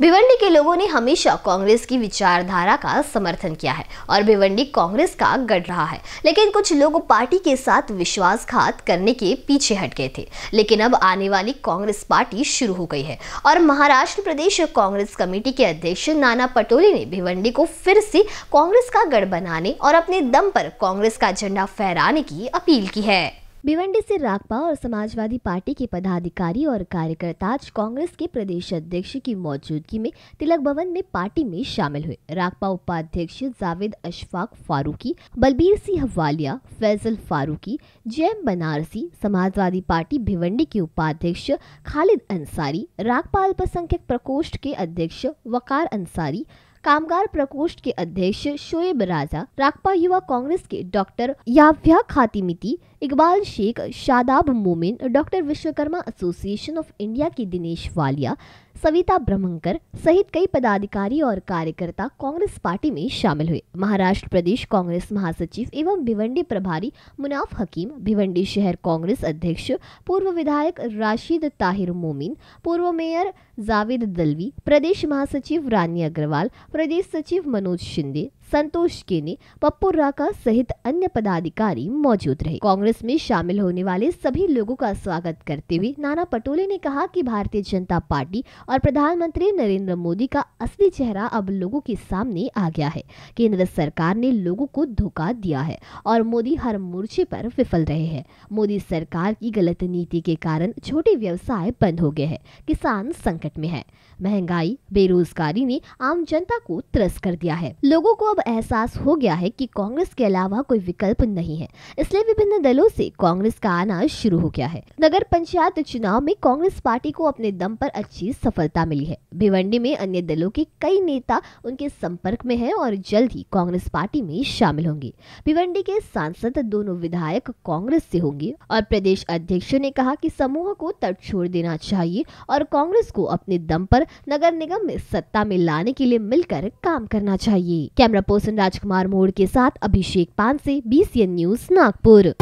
भिवंडी के लोगों ने हमेशा कांग्रेस की विचारधारा का समर्थन किया है और भिवंडी कांग्रेस का गढ़ रहा है। लेकिन कुछ लोग पार्टी के साथ विश्वासघात करने के पीछे हट गए थे। लेकिन अब आने वाली कांग्रेस पार्टी शुरू हो गई है और महाराष्ट्र प्रदेश कांग्रेस कमेटी के अध्यक्ष नाना पटोले ने भिवंडी को फिर से कांग्रेस का गढ़ बनाने और अपने दम पर कांग्रेस का झंडा फहराने की अपील की है। भिवंडी से रागपा और समाजवादी पार्टी के पदाधिकारी और कार्यकर्ता आज कांग्रेस के प्रदेश अध्यक्ष की मौजूदगी में तिलक भवन में पार्टी में शामिल हुए। रागपा उपाध्यक्ष जावेद अशफाक फारूकी, बलबीर सिंह हवालिया फैजल फारूकी, जैम बनारसी, समाजवादी पार्टी भिवंडी के उपाध्यक्ष खालिद अंसारी रागपा अल्पसंख्यक प्रकोष्ठ के अध्यक्ष वकार अंसारी, कामगार प्रकोष्ठ के अध्यक्ष शोएब राजा रागपा युवा कांग्रेस के डॉक्टर याव्या खातिमिती Iqbal Shaikh, Shadab Momin, doctor Vishwakarma association of India की दिनेश वालिया, सविता ब्रह्मंकर सहित कई पदाधिकारी और कार्यकर्ता कांग्रेस पार्टी में शामिल हुए। महाराष्ट्र प्रदेश कांग्रेस महासचिव एवं भिवंडी प्रभारी मुनाफ हकीम, भिवंडी शहर कांग्रेस अध्यक्ष, पूर्व विधायक राशिद ताहिर मोमिन, पूर्व मेयर जावेद दलवी, प्रदेश महासचिव रानी अग्रवाल, प्रदेश सचिव मनोज शिंदे संतोष केने, पप्पू राका सहित अन्य पदाधिकारी मौजूद रहे। कांग्रेस में शामिल होने वाले सभी लोगों का स्वागत करते हुए नाना पटोले ने कहा कि भारतीय जनता पार्टी और प्रधानमंत्री नरेंद्र मोदी का असली चेहरा अब लोगों के सामने आ गया है। केंद्र सरकार ने लोगों को धोखा दिया है और मोदी हर मोर्चे पर विफल रहे हैं। मोदी सरकार की गलत नीति के कारण छोटे व्यवसाय बंद हो गए हैं, किसान संकट में है। महँगाई, बेरोजगारी ने आम जनता को त्रस्त कर दिया है। लोगों को अब एहसास हो गया है कि कांग्रेस के अलावा कोई विकल्प नहीं है। इसलिए विभिन्न दलों से कांग्रेस का आना शुरू हो गया है। नगर पंचायत चुनाव में कांग्रेस पार्टी को अपने दम पर अच्छी सफलता मिली है। भिवंडी में अन्य दलों के कई नेता उनके संपर्क में हैं और जल्द ही कांग्रेस पार्टी में शामिल होंगे। भिवंडी के सांसद दोनों विधायक कांग्रेस से होंगे और प्रदेश अध्यक्ष ने कहा कि समूह को तट छोड़ देना चाहिए और कांग्रेस को अपने दम पर नगर निगम में सत्ता में लाने के लिए मिलकर काम करना चाहिए। कैमरा पर्सन राजकुमार मोड़ के साथ अभिषेक पान से बी न्यूज़ नागपुर।